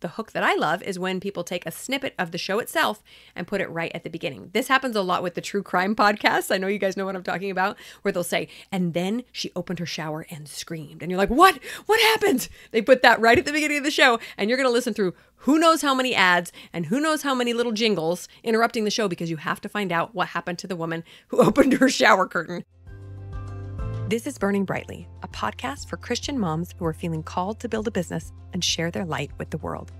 the hook that I love is when people take a snippet of the show itself and put it right at the beginning. This happens a lot with the true crime podcasts. I know you guys know what I'm talking about, where they'll say, and then she opened her shower and screamed. And you're like, what? What happened? They put that right at the beginning of the show, and you're going to listen through who knows how many ads and who knows how many little jingles interrupting the show because you have to find out what happened to the woman who opened her shower curtain. This is Burning Brightly, a podcast for Christian moms who are feeling called to build a business and share their light with the world.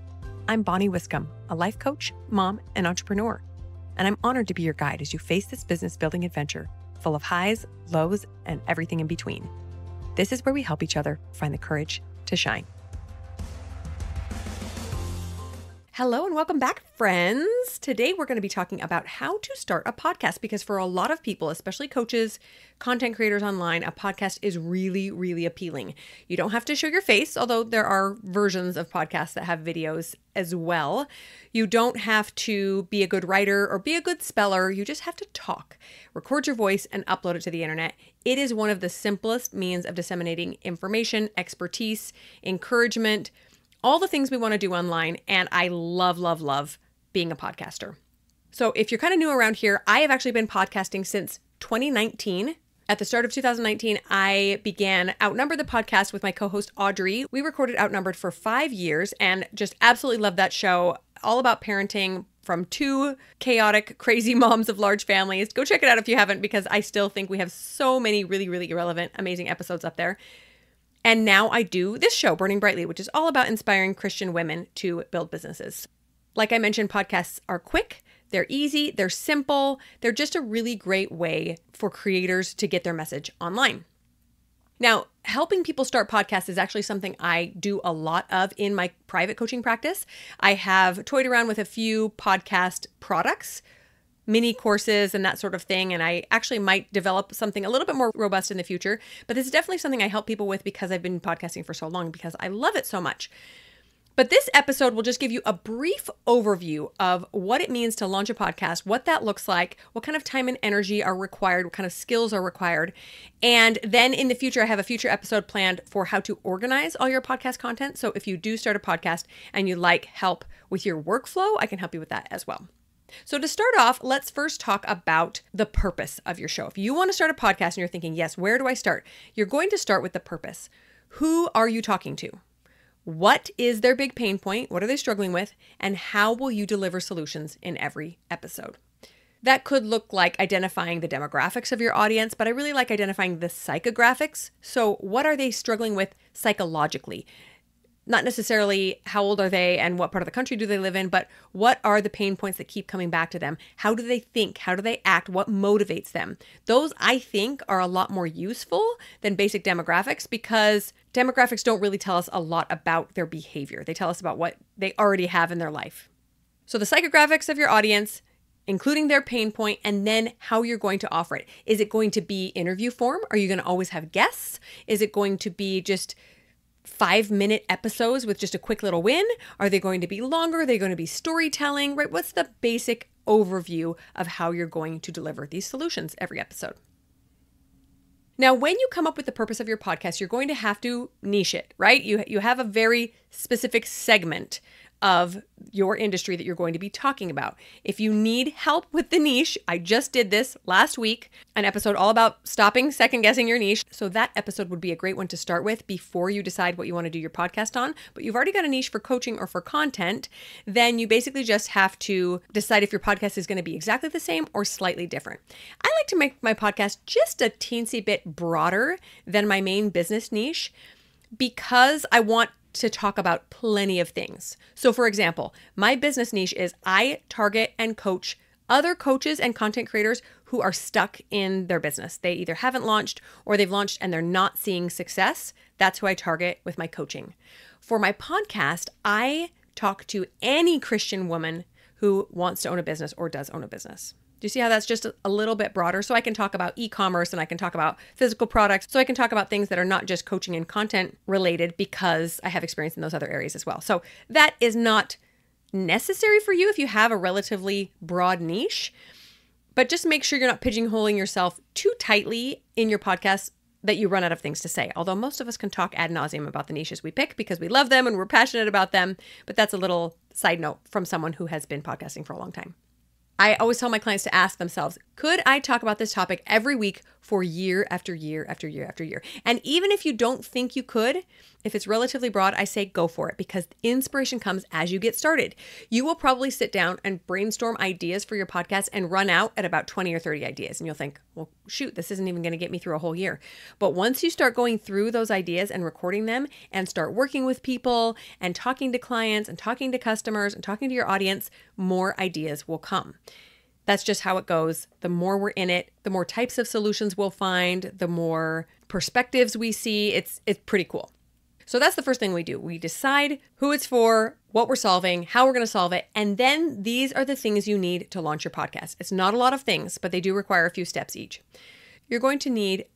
I'm Bonnie Wiscombe, a life coach, mom, and entrepreneur, and I'm honored to be your guide as you face this business building adventure full of highs, lows, and everything in between. This is where we help each other find the courage to shine. Hello and welcome back, friends. Today we're going to be talking about how to start a podcast because for a lot of people, especially coaches, content creators online, a podcast is really, really appealing. You don't have to show your face, although there are versions of podcasts that have videos as well. You don't have to be a good writer or be a good speller. You just have to talk, record your voice, and upload it to the internet. It is one of the simplest means of disseminating information, expertise, encouragement all the things we want to do online. And I love, love, love being a podcaster. So if you're kind of new around here, I have actually been podcasting since 2019. At the start of 2019, I began Outnumbered the podcast with my co host Audrey. We recorded Outnumbered for five years and just absolutely loved that show. All about parenting from two chaotic, crazy moms of large families. Go check it out if you haven't, because I still think we have so many really, really irrelevant, amazing episodes up there. And now I do this show, Burning Brightly, which is all about inspiring Christian women to build businesses. Like I mentioned, podcasts are quick, they're easy, they're simple, they're just a really great way for creators to get their message online. Now, helping people start podcasts is actually something I do a lot of in my private coaching practice. I have toyed around with a few podcast products mini courses and that sort of thing. And I actually might develop something a little bit more robust in the future. But this is definitely something I help people with because I've been podcasting for so long because I love it so much. But this episode will just give you a brief overview of what it means to launch a podcast, what that looks like, what kind of time and energy are required, what kind of skills are required. And then in the future, I have a future episode planned for how to organize all your podcast content. So if you do start a podcast and you like help with your workflow, I can help you with that as well. So, to start off, let's first talk about the purpose of your show. If you want to start a podcast and you're thinking, yes, where do I start? You're going to start with the purpose. Who are you talking to? What is their big pain point? What are they struggling with? And how will you deliver solutions in every episode? That could look like identifying the demographics of your audience, but I really like identifying the psychographics. So, what are they struggling with psychologically? Not necessarily how old are they and what part of the country do they live in, but what are the pain points that keep coming back to them? How do they think? How do they act? What motivates them? Those I think are a lot more useful than basic demographics because demographics don't really tell us a lot about their behavior. They tell us about what they already have in their life. So the psychographics of your audience, including their pain point, and then how you're going to offer it. Is it going to be interview form? Are you going to always have guests? Is it going to be just five minute episodes with just a quick little win? Are they going to be longer? Are they going to be storytelling? Right? What's the basic overview of how you're going to deliver these solutions every episode? Now, when you come up with the purpose of your podcast, you're going to have to niche it, right? You, you have a very specific segment of your industry that you're going to be talking about. If you need help with the niche, I just did this last week, an episode all about stopping second guessing your niche. So that episode would be a great one to start with before you decide what you want to do your podcast on. But you've already got a niche for coaching or for content, then you basically just have to decide if your podcast is going to be exactly the same or slightly different. I like to make my podcast just a teensy bit broader than my main business niche because I want to talk about plenty of things. So, for example, my business niche is I target and coach other coaches and content creators who are stuck in their business. They either haven't launched or they've launched and they're not seeing success. That's who I target with my coaching. For my podcast, I talk to any Christian woman who wants to own a business or does own a business. Do you see how that's just a little bit broader? So I can talk about e commerce and I can talk about physical products. So I can talk about things that are not just coaching and content related because I have experience in those other areas as well. So that is not necessary for you if you have a relatively broad niche. But just make sure you're not pigeonholing yourself too tightly in your podcast that you run out of things to say. Although most of us can talk ad nauseum about the niches we pick because we love them and we're passionate about them. But that's a little side note from someone who has been podcasting for a long time. I always tell my clients to ask themselves, could I talk about this topic every week for year after year after year after year? And even if you don't think you could, if it's relatively broad, I say go for it because inspiration comes as you get started. You will probably sit down and brainstorm ideas for your podcast and run out at about 20 or 30 ideas. And you'll think, well, shoot, this isn't even going to get me through a whole year. But once you start going through those ideas and recording them and start working with people and talking to clients and talking to customers and talking to your audience, more ideas will come. That's just how it goes. The more we're in it, the more types of solutions we'll find, the more perspectives we see. It's it's pretty cool. So that's the first thing we do. We decide who it's for, what we're solving, how we're going to solve it, and then these are the things you need to launch your podcast. It's not a lot of things, but they do require a few steps each. You're going to need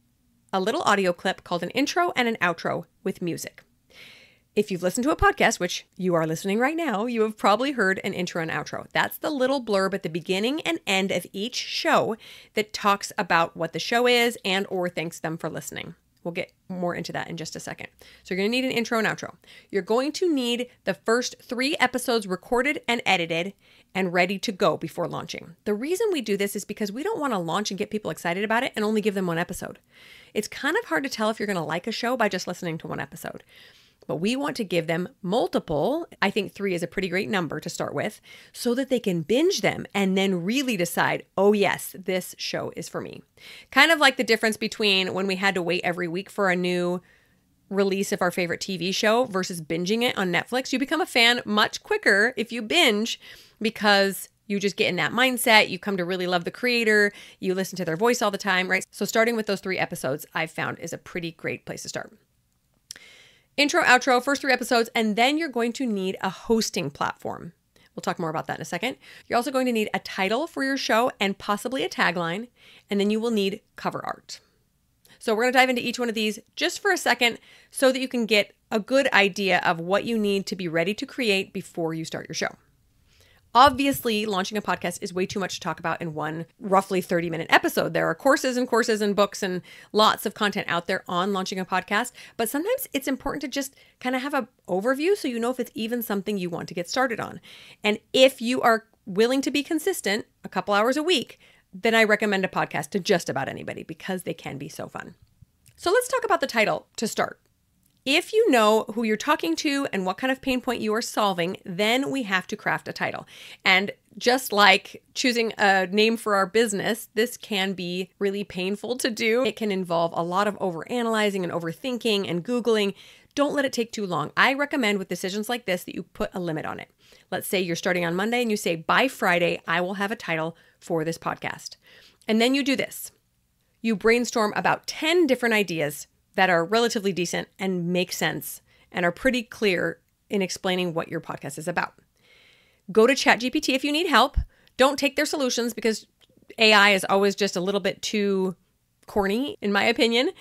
a little audio clip called an intro and an outro with music. If you've listened to a podcast, which you are listening right now, you have probably heard an intro and outro. That's the little blurb at the beginning and end of each show that talks about what the show is and or thanks them for listening. We'll get more into that in just a second. So, you're going to need an intro and outro. You're going to need the first three episodes recorded and edited and ready to go before launching. The reason we do this is because we don't want to launch and get people excited about it and only give them one episode. It's kind of hard to tell if you're going to like a show by just listening to one episode but we want to give them multiple. I think three is a pretty great number to start with so that they can binge them and then really decide, oh, yes, this show is for me. Kind of like the difference between when we had to wait every week for a new release of our favorite TV show versus binging it on Netflix. You become a fan much quicker if you binge because you just get in that mindset. You come to really love the creator. You listen to their voice all the time, right? So, starting with those three episodes, I've found is a pretty great place to start intro, outro, first three episodes, and then you're going to need a hosting platform. We'll talk more about that in a second. You're also going to need a title for your show and possibly a tagline, and then you will need cover art. So, we're going to dive into each one of these just for a second so that you can get a good idea of what you need to be ready to create before you start your show. Obviously, launching a podcast is way too much to talk about in one roughly 30 minute episode. There are courses and courses and books and lots of content out there on launching a podcast, but sometimes it's important to just kind of have an overview so you know if it's even something you want to get started on. And if you are willing to be consistent a couple hours a week, then I recommend a podcast to just about anybody because they can be so fun. So let's talk about the title to start. If you know who you're talking to and what kind of pain point you are solving, then we have to craft a title. And just like choosing a name for our business, this can be really painful to do. It can involve a lot of overanalyzing and overthinking and Googling. Don't let it take too long. I recommend with decisions like this that you put a limit on it. Let's say you're starting on Monday and you say, by Friday, I will have a title for this podcast. And then you do this you brainstorm about 10 different ideas that are relatively decent and make sense and are pretty clear in explaining what your podcast is about. Go to ChatGPT if you need help. Don't take their solutions because AI is always just a little bit too corny, in my opinion,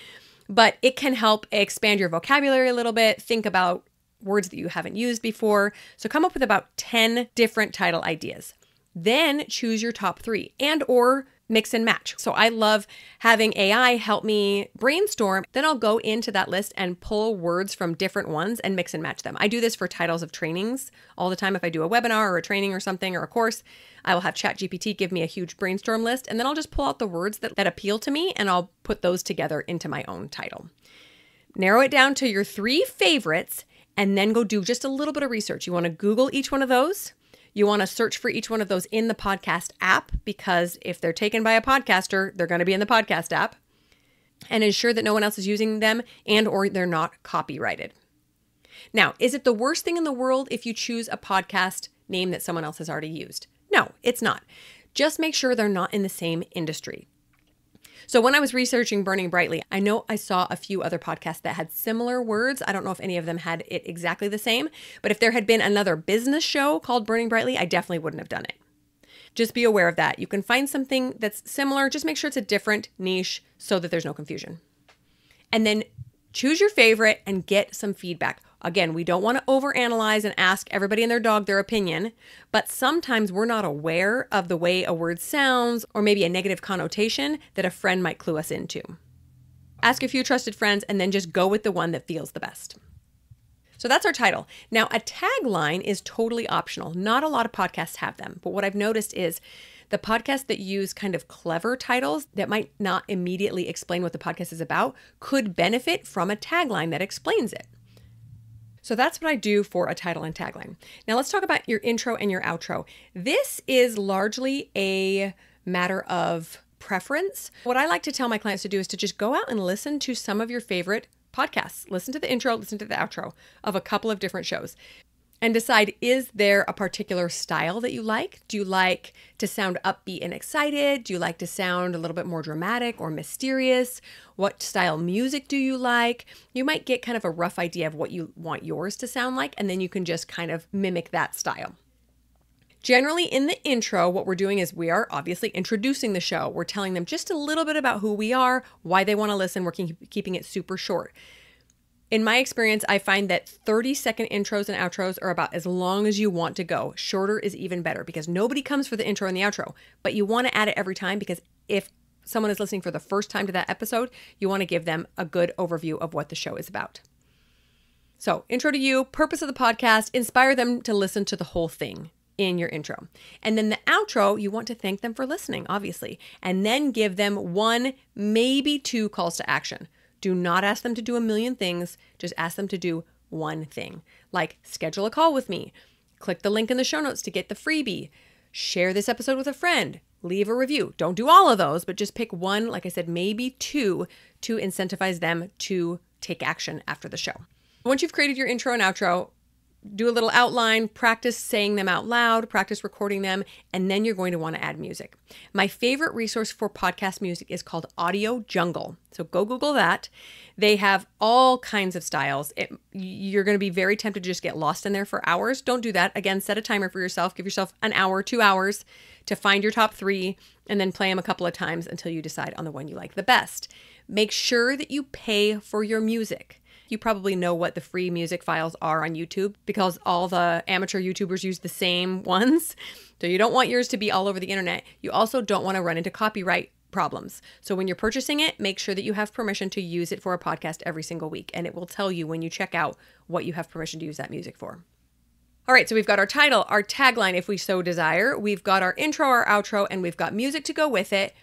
but it can help expand your vocabulary a little bit. Think about words that you haven't used before. So come up with about 10 different title ideas. Then choose your top 3 and or mix and match. So I love having AI help me brainstorm. Then I'll go into that list and pull words from different ones and mix and match them. I do this for titles of trainings all the time. If I do a webinar or a training or something or a course, I will have ChatGPT give me a huge brainstorm list and then I'll just pull out the words that, that appeal to me and I'll put those together into my own title. Narrow it down to your three favorites and then go do just a little bit of research. You want to Google each one of those you want to search for each one of those in the podcast app because if they're taken by a podcaster, they're going to be in the podcast app. And ensure that no one else is using them and or they're not copyrighted. Now, is it the worst thing in the world if you choose a podcast name that someone else has already used? No, it's not. Just make sure they're not in the same industry. So when I was researching Burning Brightly, I know I saw a few other podcasts that had similar words. I don't know if any of them had it exactly the same, but if there had been another business show called Burning Brightly, I definitely wouldn't have done it. Just be aware of that. You can find something that's similar, just make sure it's a different niche so that there's no confusion. And then choose your favorite and get some feedback. Again, we don't want to overanalyze and ask everybody and their dog their opinion, but sometimes we're not aware of the way a word sounds or maybe a negative connotation that a friend might clue us into. ask a few trusted friends, and then just go with the one that feels the best. So that's our title. Now, a tagline is totally optional. Not a lot of podcasts have them, but what I've noticed is the podcasts that use kind of clever titles that might not immediately explain what the podcast is about could benefit from a tagline that explains it. So that's what I do for a title and tagline. Now let's talk about your intro and your outro. This is largely a matter of preference. What I like to tell my clients to do is to just go out and listen to some of your favorite podcasts. Listen to the intro, listen to the outro of a couple of different shows and decide is there a particular style that you like? Do you like to sound upbeat and excited? Do you like to sound a little bit more dramatic or mysterious? What style music do you like? You might get kind of a rough idea of what you want yours to sound like, and then you can just kind of mimic that style. Generally, in the intro, what we're doing is we are obviously introducing the show. We're telling them just a little bit about who we are, why they want to listen. We're keeping it super short. In my experience, I find that 30 second intros and outros are about as long as you want to go. Shorter is even better because nobody comes for the intro and the outro, but you want to add it every time because if someone is listening for the first time to that episode, you want to give them a good overview of what the show is about. So, intro to you, purpose of the podcast, inspire them to listen to the whole thing in your intro. And then the outro, you want to thank them for listening, obviously, and then give them one, maybe two calls to action. Do not ask them to do a million things, just ask them to do one thing, like schedule a call with me, click the link in the show notes to get the freebie, share this episode with a friend, leave a review. Don't do all of those, but just pick one, like I said, maybe two to incentivize them to take action after the show. Once you've created your intro and outro, do a little outline, practice saying them out loud, practice recording them, and then you're going to want to add music. My favorite resource for podcast music is called Audio Jungle. So go Google that. They have all kinds of styles. It, you're going to be very tempted to just get lost in there for hours. Don't do that. Again, set a timer for yourself. Give yourself an hour, two hours to find your top three, and then play them a couple of times until you decide on the one you like the best. Make sure that you pay for your music. You probably know what the free music files are on YouTube because all the amateur YouTubers use the same ones. So you don't want yours to be all over the internet. You also don't want to run into copyright problems. So when you're purchasing it, make sure that you have permission to use it for a podcast every single week. And it will tell you when you check out what you have permission to use that music for. All right, so we've got our title, our tagline, if we so desire. We've got our intro, our outro, and we've got music to go with it.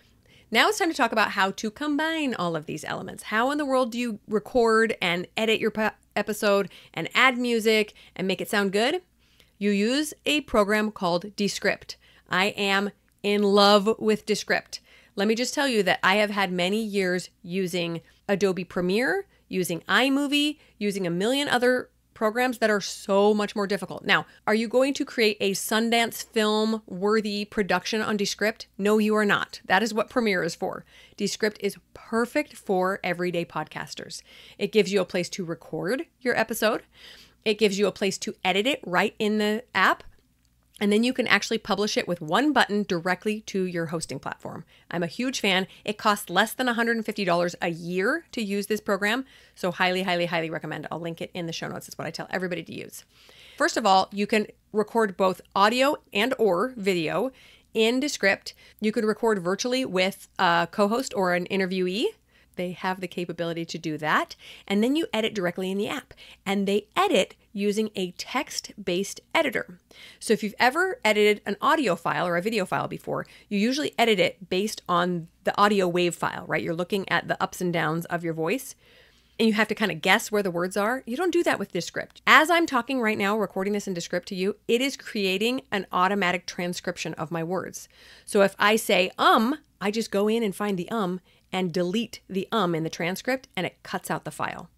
Now it's time to talk about how to combine all of these elements. How in the world do you record and edit your episode and add music and make it sound good? You use a program called Descript. I am in love with Descript. Let me just tell you that I have had many years using Adobe Premiere, using iMovie, using a million other programs that are so much more difficult. Now, are you going to create a Sundance film worthy production on Descript? No, you are not. That is what Premiere is for. Descript is perfect for everyday podcasters. It gives you a place to record your episode. It gives you a place to edit it right in the app. And then you can actually publish it with one button directly to your hosting platform. I'm a huge fan. It costs less than $150 a year to use this program. So, highly, highly, highly recommend. I'll link it in the show notes. It's what I tell everybody to use. First of all, you can record both audio and or video in Descript. You could record virtually with a co-host or an interviewee they have the capability to do that. And then you edit directly in the app. And they edit using a text based editor. So if you've ever edited an audio file or a video file before, you usually edit it based on the audio wave file, right? You're looking at the ups and downs of your voice. And you have to kind of guess where the words are. You don't do that with Descript. As I'm talking right now, recording this in Descript to you, it is creating an automatic transcription of my words. So if I say um, I just go in and find the um and delete the um in the transcript and it cuts out the file.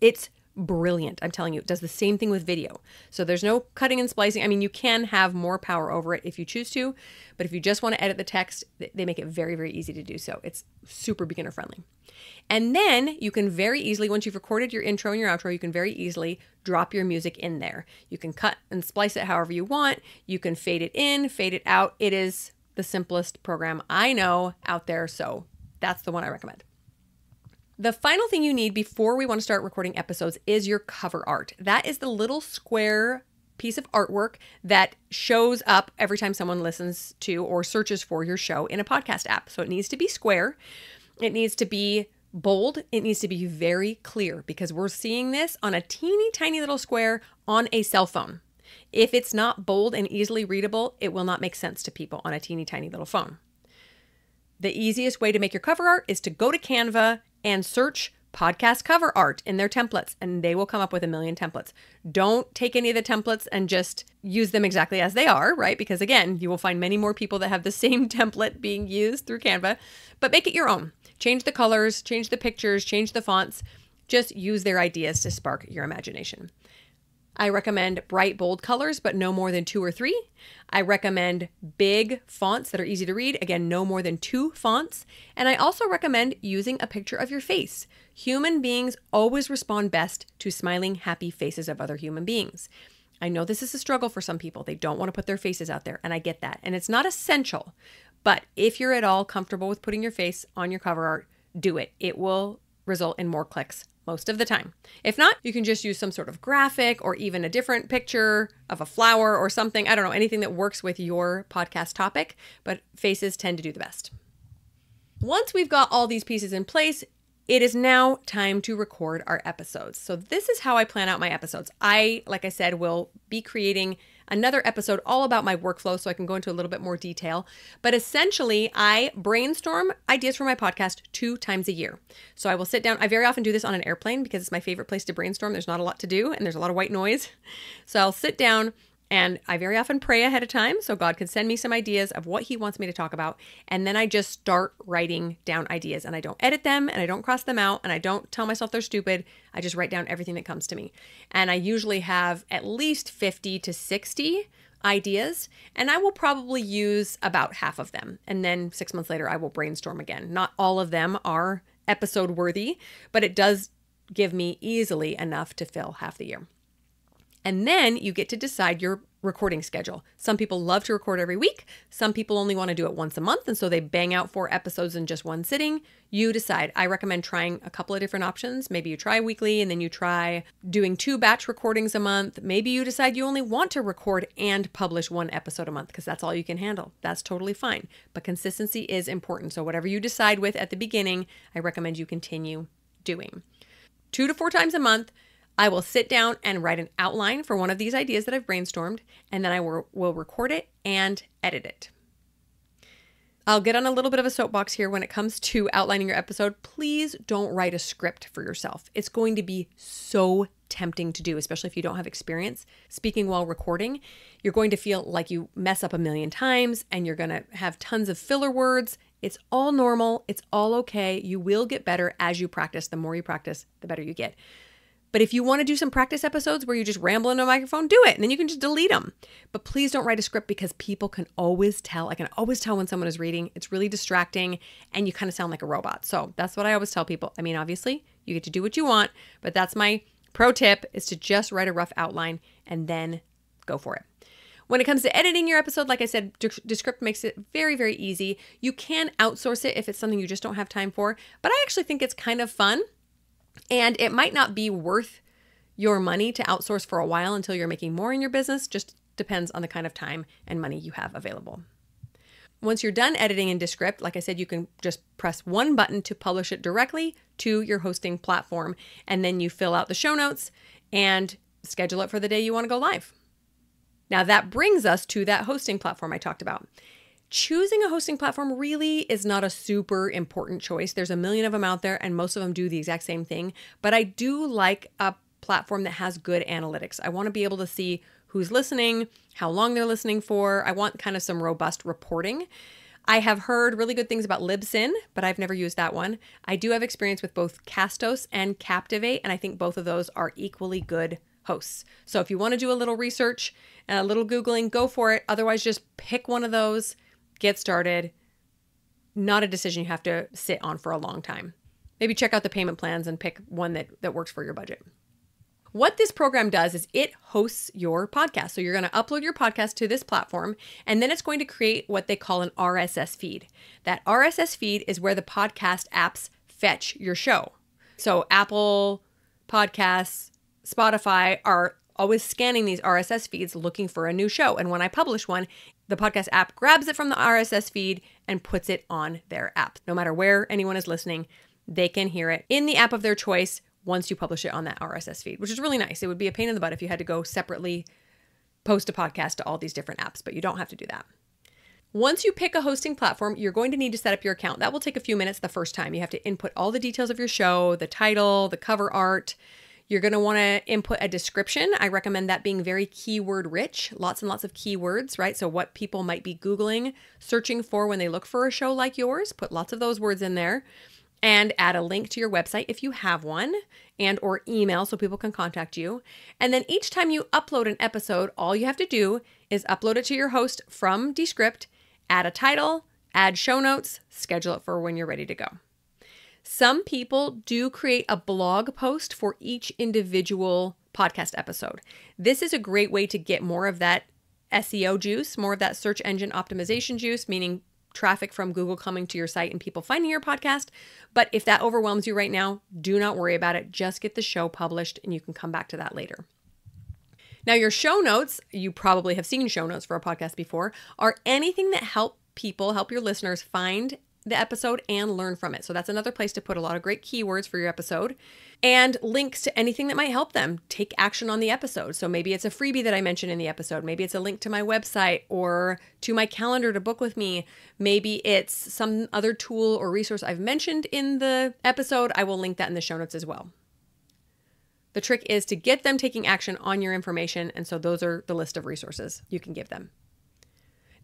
It's brilliant. I'm telling you, it does the same thing with video. So there's no cutting and splicing. I mean, you can have more power over it if you choose to, but if you just want to edit the text, they make it very, very easy to do so. It's super beginner friendly. And then you can very easily, once you've recorded your intro and your outro, you can very easily drop your music in there. You can cut and splice it however you want. You can fade it in, fade it out. It is the simplest program I know out there. So that's the one I recommend. The final thing you need before we want to start recording episodes is your cover art. That is the little square piece of artwork that shows up every time someone listens to or searches for your show in a podcast app. So it needs to be square. It needs to be Bold, it needs to be very clear because we're seeing this on a teeny tiny little square on a cell phone. If it's not bold and easily readable, it will not make sense to people on a teeny tiny little phone. The easiest way to make your cover art is to go to Canva and search podcast cover art in their templates, and they will come up with a million templates. Don't take any of the templates and just use them exactly as they are, right? Because again, you will find many more people that have the same template being used through Canva, but make it your own. Change the colors, change the pictures, change the fonts. Just use their ideas to spark your imagination. I recommend bright, bold colors, but no more than two or three. I recommend big fonts that are easy to read. Again, no more than two fonts. And I also recommend using a picture of your face. Human beings always respond best to smiling, happy faces of other human beings. I know this is a struggle for some people. They don't want to put their faces out there, and I get that. And it's not essential, but if you're at all comfortable with putting your face on your cover art, do it. It will result in more clicks most of the time. If not, you can just use some sort of graphic or even a different picture of a flower or something. I don't know, anything that works with your podcast topic, but faces tend to do the best. Once we've got all these pieces in place, it is now time to record our episodes. So, this is how I plan out my episodes. I, like I said, will be creating another episode all about my workflow so I can go into a little bit more detail. But essentially, I brainstorm ideas for my podcast two times a year. So I will sit down. I very often do this on an airplane because it's my favorite place to brainstorm. There's not a lot to do and there's a lot of white noise. So I'll sit down and I very often pray ahead of time so God can send me some ideas of what He wants me to talk about. And then I just start writing down ideas and I don't edit them and I don't cross them out and I don't tell myself they're stupid. I just write down everything that comes to me. And I usually have at least 50 to 60 ideas and I will probably use about half of them. And then six months later, I will brainstorm again. Not all of them are episode worthy, but it does give me easily enough to fill half the year. And then you get to decide your recording schedule. Some people love to record every week. Some people only want to do it once a month. And so they bang out four episodes in just one sitting. You decide. I recommend trying a couple of different options. Maybe you try weekly and then you try doing two batch recordings a month. Maybe you decide you only want to record and publish one episode a month because that's all you can handle. That's totally fine. But consistency is important. So whatever you decide with at the beginning, I recommend you continue doing. Two to four times a month I will sit down and write an outline for one of these ideas that I've brainstormed, and then I will, record it and edit it. I'll get on a little bit of a soapbox here when it comes to outlining your episode. Please don't write a script for yourself. It's going to be so tempting to do, especially if you don't have experience speaking while recording. You're going to feel like you mess up a million times and you're going to have tons of filler words. It's all normal. It's all okay. You will get better as you practice. The more you practice, the better you get. But if you want to do some practice episodes where you just ramble into a microphone, do it. And then you can just delete them. But please don't write a script because people can always tell. I can always tell when someone is reading. It's really distracting and you kind of sound like a robot. So that's what I always tell people. I mean, obviously, you get to do what you want, but that's my pro tip is to just write a rough outline and then go for it. When it comes to editing your episode, like I said, Descript makes it very, very easy. You can outsource it if it's something you just don't have time for, but I actually think it's kind of fun and it might not be worth your money to outsource for a while until you're making more in your business, just depends on the kind of time and money you have available. Once you're done editing in Descript, like I said, you can just press one button to publish it directly to your hosting platform. And then you fill out the show notes and schedule it for the day you want to go live. Now, that brings us to that hosting platform I talked about choosing a hosting platform really is not a super important choice. There's a million of them out there, and most of them do the exact same thing. But I do like a platform that has good analytics. I want to be able to see who's listening, how long they're listening for. I want kind of some robust reporting. I have heard really good things about Libsyn, but I've never used that one. I do have experience with both Castos and Captivate, and I think both of those are equally good hosts. So if you want to do a little research and a little Googling, go for it. Otherwise, just pick one of those get started. Not a decision you have to sit on for a long time. Maybe check out the payment plans and pick one that, that works for your budget. What this program does is it hosts your podcast. So you're going to upload your podcast to this platform, and then it's going to create what they call an RSS feed. That RSS feed is where the podcast apps fetch your show. So Apple Podcasts, Spotify are always scanning these RSS feeds looking for a new show. And when I publish one, the podcast app grabs it from the RSS feed and puts it on their app. No matter where anyone is listening, they can hear it in the app of their choice once you publish it on that RSS feed, which is really nice. It would be a pain in the butt if you had to go separately post a podcast to all these different apps, but you don't have to do that. Once you pick a hosting platform, you're going to need to set up your account. That will take a few minutes the first time. You have to input all the details of your show, the title, the cover art. You're going to want to input a description. I recommend that being very keyword rich, lots and lots of keywords, right? So, what people might be Googling, searching for when they look for a show like yours, put lots of those words in there and add a link to your website if you have one and or email so people can contact you. And then each time you upload an episode, all you have to do is upload it to your host from Descript, add a title, add show notes, schedule it for when you're ready to go. Some people do create a blog post for each individual podcast episode. This is a great way to get more of that SEO juice, more of that search engine optimization juice, meaning traffic from Google coming to your site and people finding your podcast. But if that overwhelms you right now, do not worry about it. Just get the show published and you can come back to that later. Now, your show notes, you probably have seen show notes for a podcast before, are anything that help people, help your listeners find the episode and learn from it. So that's another place to put a lot of great keywords for your episode and links to anything that might help them take action on the episode. So maybe it's a freebie that I mentioned in the episode. Maybe it's a link to my website or to my calendar to book with me. Maybe it's some other tool or resource I've mentioned in the episode. I will link that in the show notes as well. The trick is to get them taking action on your information. And so those are the list of resources you can give them.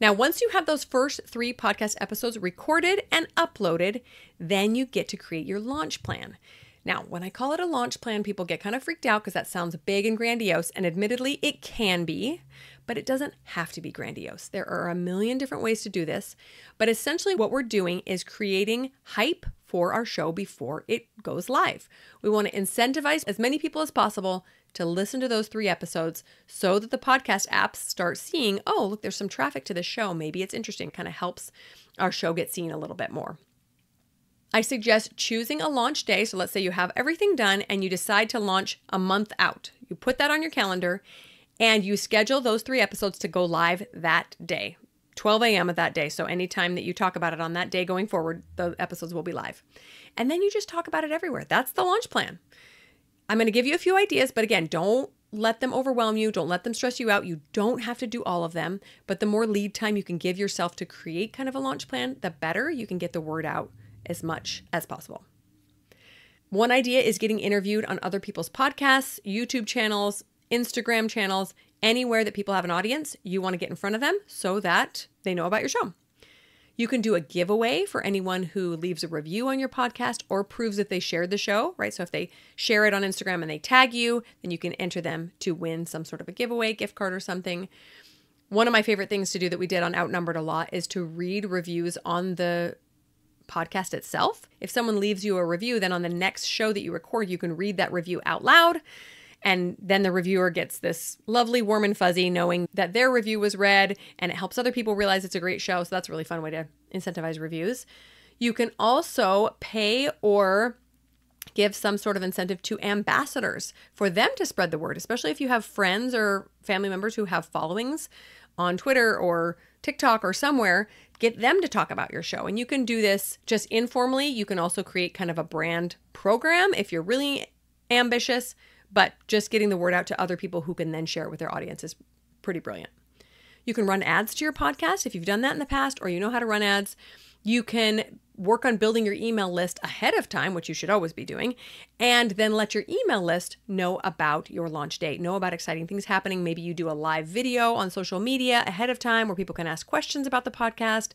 Now, once you have those first three podcast episodes recorded and uploaded, then you get to create your launch plan. Now, when I call it a launch plan, people get kind of freaked out because that sounds big and grandiose, and admittedly, it can be, but it doesn't have to be grandiose. There are a million different ways to do this, but essentially, what we're doing is creating hype for our show before it goes live. We want to incentivize as many people as possible to listen to those three episodes so that the podcast apps start seeing, oh, look, there's some traffic to this show. Maybe it's interesting, kind of helps our show get seen a little bit more. I suggest choosing a launch day. So let's say you have everything done and you decide to launch a month out. You put that on your calendar and you schedule those three episodes to go live that day, 12 a.m. of that day. So anytime that you talk about it on that day going forward, the episodes will be live. And then you just talk about it everywhere. That's the launch plan. I'm going to give you a few ideas, but again, don't let them overwhelm you. Don't let them stress you out. You don't have to do all of them, but the more lead time you can give yourself to create kind of a launch plan, the better you can get the word out as much as possible. One idea is getting interviewed on other people's podcasts, YouTube channels, Instagram channels, anywhere that people have an audience. You want to get in front of them so that they know about your show. You can do a giveaway for anyone who leaves a review on your podcast or proves that they shared the show, right? So if they share it on Instagram and they tag you, then you can enter them to win some sort of a giveaway, gift card or something. One of my favorite things to do that we did on Outnumbered a lot is to read reviews on the podcast itself. If someone leaves you a review, then on the next show that you record, you can read that review out loud. And then the reviewer gets this lovely warm and fuzzy knowing that their review was read and it helps other people realize it's a great show. So that's a really fun way to incentivize reviews. You can also pay or give some sort of incentive to ambassadors for them to spread the word, especially if you have friends or family members who have followings on Twitter or TikTok or somewhere, get them to talk about your show. And you can do this just informally. You can also create kind of a brand program if you're really ambitious, but just getting the word out to other people who can then share it with their audience is pretty brilliant. You can run ads to your podcast if you've done that in the past or you know how to run ads. You can work on building your email list ahead of time, which you should always be doing, and then let your email list know about your launch date, know about exciting things happening. Maybe you do a live video on social media ahead of time where people can ask questions about the podcast.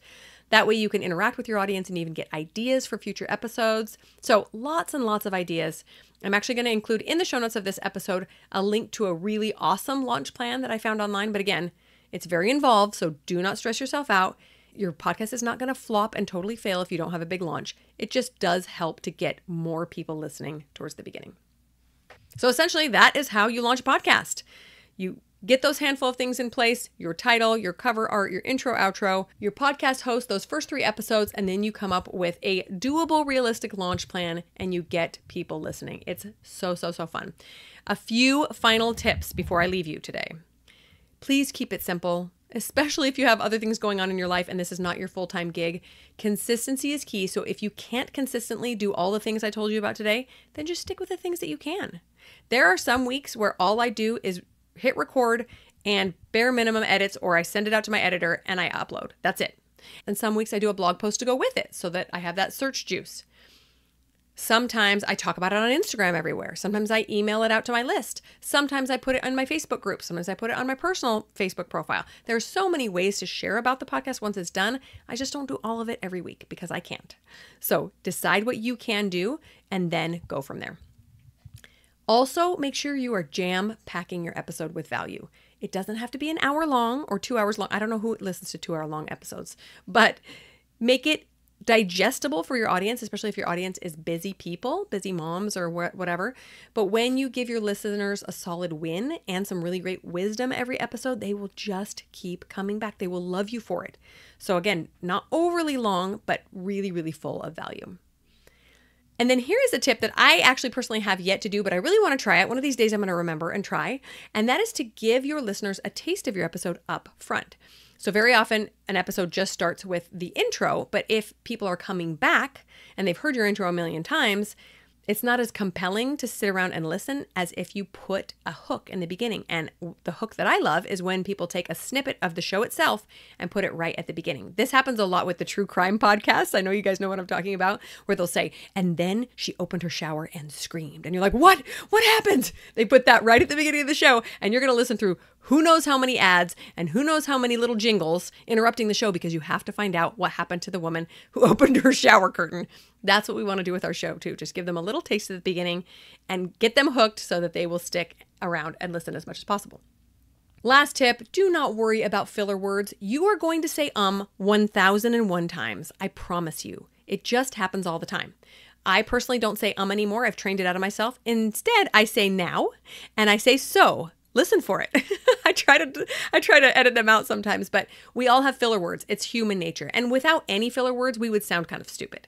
That way, you can interact with your audience and even get ideas for future episodes. So, lots and lots of ideas. I'm actually going to include in the show notes of this episode a link to a really awesome launch plan that I found online. But again, it's very involved, so do not stress yourself out. Your podcast is not going to flop and totally fail if you don't have a big launch. It just does help to get more people listening towards the beginning. So essentially, that is how you launch a podcast. You get those handful of things in place your title, your cover art, your intro, outro, your podcast host, those first three episodes, and then you come up with a doable, realistic launch plan and you get people listening. It's so, so, so fun. A few final tips before I leave you today. Please keep it simple especially if you have other things going on in your life and this is not your full time gig. Consistency is key. So if you can't consistently do all the things I told you about today, then just stick with the things that you can. There are some weeks where all I do is hit record and bare minimum edits, or I send it out to my editor and I upload. That's it. And some weeks I do a blog post to go with it so that I have that search juice. Sometimes I talk about it on Instagram everywhere. Sometimes I email it out to my list. Sometimes I put it on my Facebook group. Sometimes I put it on my personal Facebook profile. There are so many ways to share about the podcast once it's done. I just don't do all of it every week because I can't. So decide what you can do and then go from there. Also, make sure you are jam packing your episode with value. It doesn't have to be an hour long or two hours long. I don't know who listens to two hour long episodes, but make it digestible for your audience, especially if your audience is busy people, busy moms or whatever. But when you give your listeners a solid win and some really great wisdom every episode, they will just keep coming back. They will love you for it. So, again, not overly long, but really, really full of value. And then here is a tip that I actually personally have yet to do, but I really want to try it. One of these days I'm going to remember and try. And that is to give your listeners a taste of your episode up front. So, very often, an episode just starts with the intro, but if people are coming back and they've heard your intro a million times, it's not as compelling to sit around and listen as if you put a hook in the beginning. And the hook that I love is when people take a snippet of the show itself and put it right at the beginning. This happens a lot with the true crime podcasts. I know you guys know what I'm talking about, where they'll say, and then she opened her shower and screamed. And you're like, what? What happened? They put that right at the beginning of the show, and you're going to listen through who knows how many ads and who knows how many little jingles interrupting the show because you have to find out what happened to the woman who opened her shower curtain. That's what we want to do with our show too. Just give them a little taste at the beginning and get them hooked so that they will stick around and listen as much as possible. Last tip do not worry about filler words. You are going to say um 1001 times. I promise you. It just happens all the time. I personally don't say um anymore. I've trained it out of myself. Instead, I say now and I say so listen for it. I try to I try to edit them out sometimes, but we all have filler words. It's human nature. And without any filler words, we would sound kind of stupid.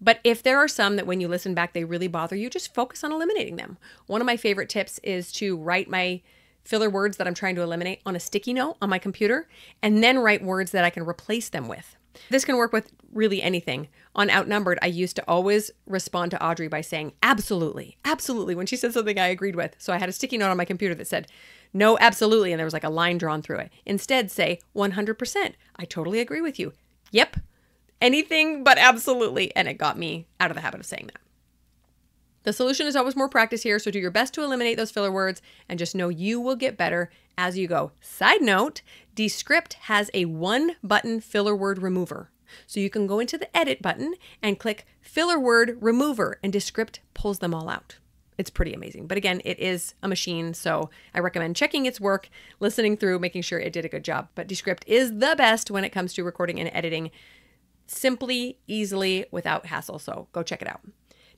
But if there are some that when you listen back they really bother you, just focus on eliminating them. One of my favorite tips is to write my filler words that I'm trying to eliminate on a sticky note on my computer and then write words that I can replace them with. This can work with really anything. On Outnumbered, I used to always respond to Audrey by saying, absolutely, absolutely, when she said something I agreed with. So I had a sticky note on my computer that said, no, absolutely. And there was like a line drawn through it. Instead, say 100%. I totally agree with you. Yep. Anything but absolutely. And it got me out of the habit of saying that. The solution is always more practice here, so do your best to eliminate those filler words and just know you will get better as you go. Side note Descript has a one button filler word remover. So you can go into the edit button and click filler word remover, and Descript pulls them all out. It's pretty amazing. But again, it is a machine, so I recommend checking its work, listening through, making sure it did a good job. But Descript is the best when it comes to recording and editing simply, easily, without hassle. So go check it out.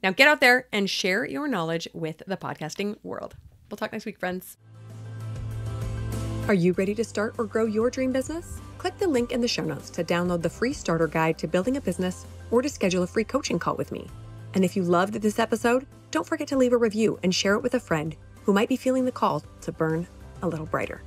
Now get out there and share your knowledge with the podcasting world. We'll talk next week, friends. Are you ready to start or grow your dream business? Click the link in the show notes to download the free starter guide to building a business or to schedule a free coaching call with me. And if you loved this episode, don't forget to leave a review and share it with a friend who might be feeling the call to burn a little brighter.